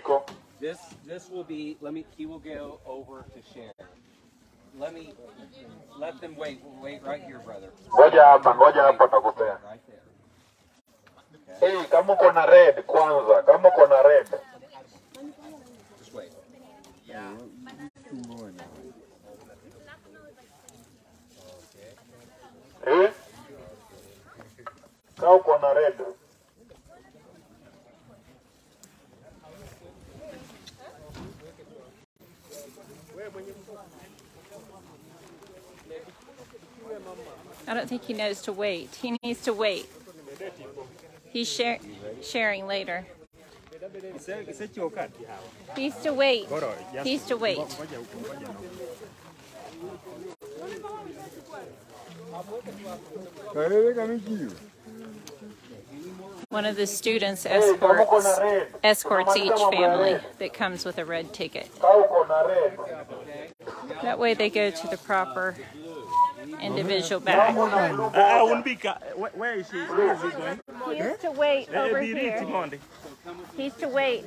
iko? This this will be. Let me. He will go over to share. Let me. Let them wait. Wait right here, brother. Ngoja hapa, ngoja hapa nakupea. Right there. Hey, kama uko na red kwanza, kama uko na red. Just wait. Yeah. Eh? Kama uko na red. I don't think he knows to wait. He needs to wait. He's share, sharing later. He's to wait. He's to wait. One of the students Hey, kama uko escorts escorts each Tunamaliza mambo ya family that comes with a red ticket. Kama uko na red. That way they go to the proper individual bag. Ah, Unbika, where, where is she? Where is he going? He's to wait Eh, over here. Timondi. He's to wait.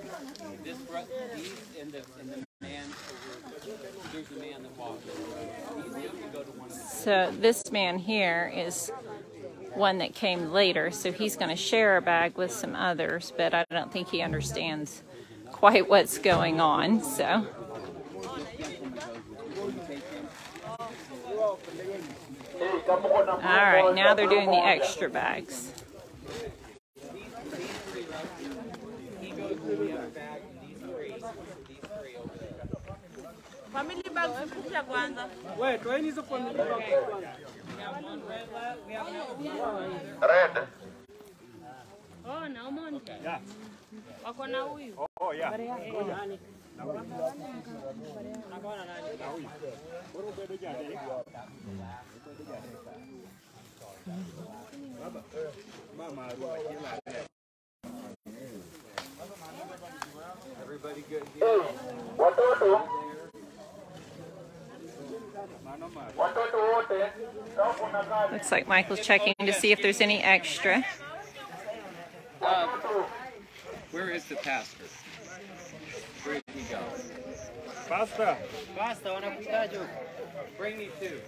So this man here is one that came later, so he's going to share a bag with some others, but I don't think he understands quite what's going on. So all right, now they're doing the extra bags. Family bag zikuja kwanza. Wewe toeni hizo family bag kwanza. Red. Oh, na Omonde. Yeah. Wako na huyu. Oh, yeah. Oh, Everybody good. Yeah. Looks like Michael's checking to see if there's any extra. Uh, where is the pastor? Where did he go? Pastor. Pastor, wanakuhitaji huko. Bring me two.